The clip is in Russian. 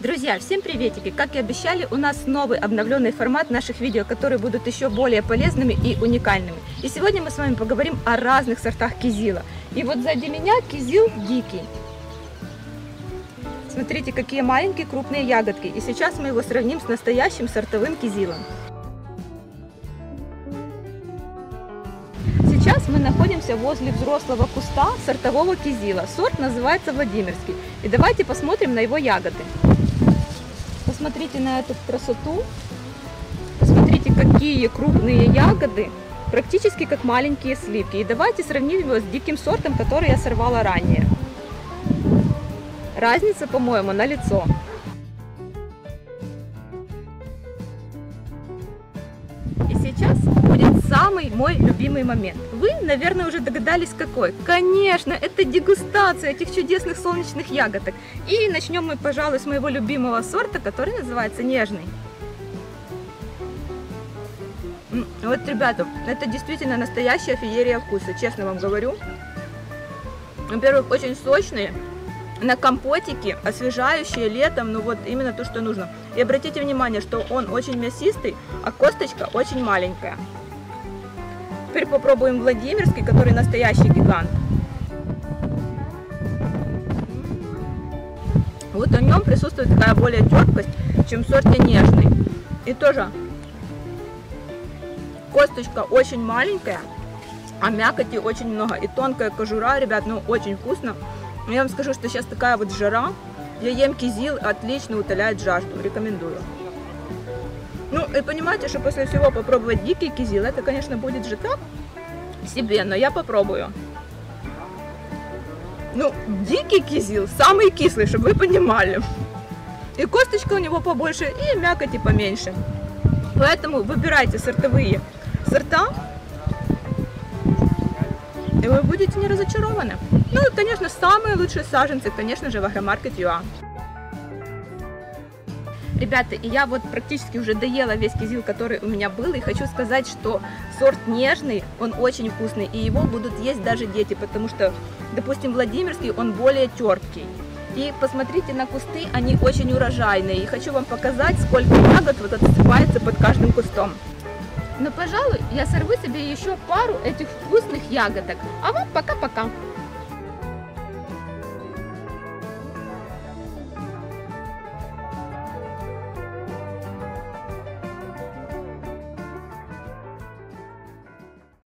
Друзья, всем приветики! Как и обещали, у нас новый обновленный формат наших видео, которые будут еще более полезными и уникальными. И сегодня мы с вами поговорим о разных сортах кизила. И вот сзади меня кизил дикий. Смотрите, какие маленькие крупные ягодки. И сейчас мы его сравним с настоящим сортовым кизилом. Сейчас мы находимся возле взрослого куста сортового кизила. Сорт называется Владимирский. И давайте посмотрим на его ягоды. Посмотрите на эту красоту. Посмотрите, какие крупные ягоды. Практически как маленькие сливки. И давайте сравним его с диким сортом, который я сорвала ранее. Разница, по-моему, на лицо. И сейчас самый мой любимый момент. Вы, наверное, уже догадались какой. Конечно, это дегустация этих чудесных солнечных ягодок. И начнем мы, пожалуй, с моего любимого сорта, который называется нежный. Вот, ребята, это действительно настоящая феерия вкуса, честно вам говорю. Во-первых, очень сочные, на компотике, освежающие летом, ну вот именно то, что нужно. И обратите внимание, что он очень мясистый, а косточка очень маленькая. Теперь попробуем Владимирский, который настоящий гигант. Вот в нем присутствует такая более терпкость, чем в сорте нежный. И тоже косточка очень маленькая, а мякоти очень много. И тонкая кожура, ребят, ну очень вкусно. Я вам скажу, что сейчас такая вот жара. Я ем кизил, отлично утоляет жажду. Рекомендую. Ну, и понимаете, что после всего попробовать дикий кизил, это, конечно, будет же так себе, но я попробую. Ну, дикий кизил, самый кислый, чтобы вы понимали. И косточка у него побольше, и мякоти поменьше. Поэтому выбирайте сортовые сорта, и вы будете не разочарованы. Ну конечно, самые лучшие саженцы, конечно же, в Агромаркет ЮА. Ребята, и я вот практически уже доела весь кизил, который у меня был, и хочу сказать, что сорт нежный, он очень вкусный, и его будут есть даже дети, потому что, допустим, Владимирский, он более терпкий. И посмотрите на кусты, они очень урожайные, и хочу вам показать, сколько ягод вот отсыпается под каждым кустом. Но, пожалуй, я сорву себе еще пару этих вкусных ягодок. А вам пока-пока.